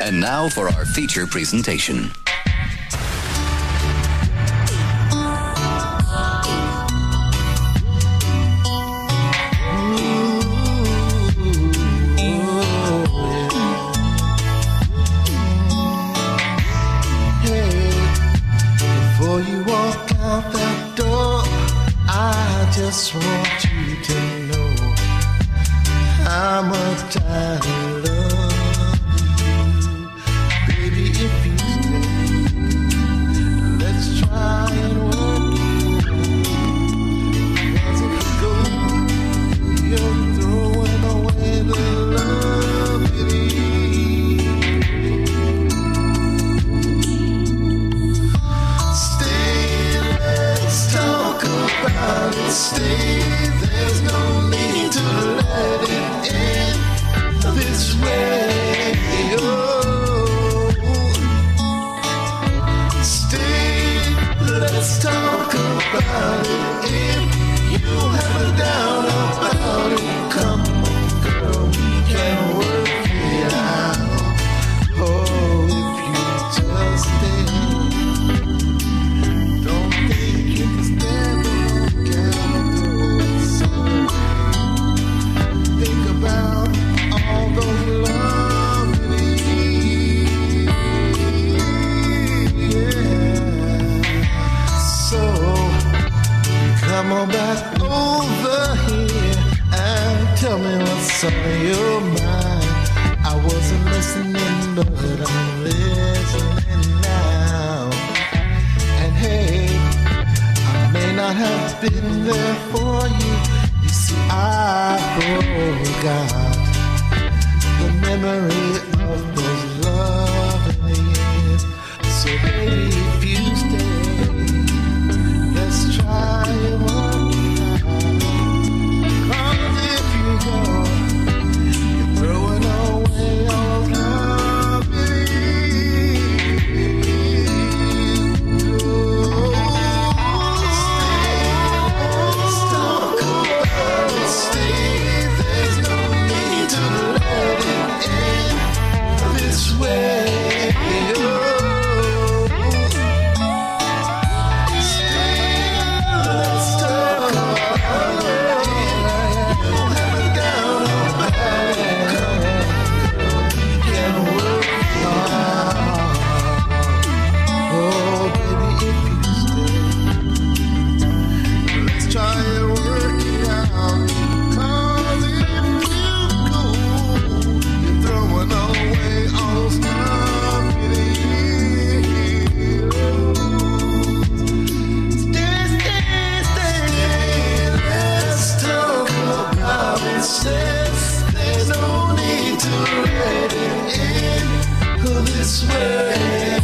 And now for our feature presentation. you walk out there. I just want you to know how much I love Come on back over here and tell me what's on your mind. I wasn't listening, but I'm listening now. And hey, I may not have been there for you. You see, I forgot the memory of the this way.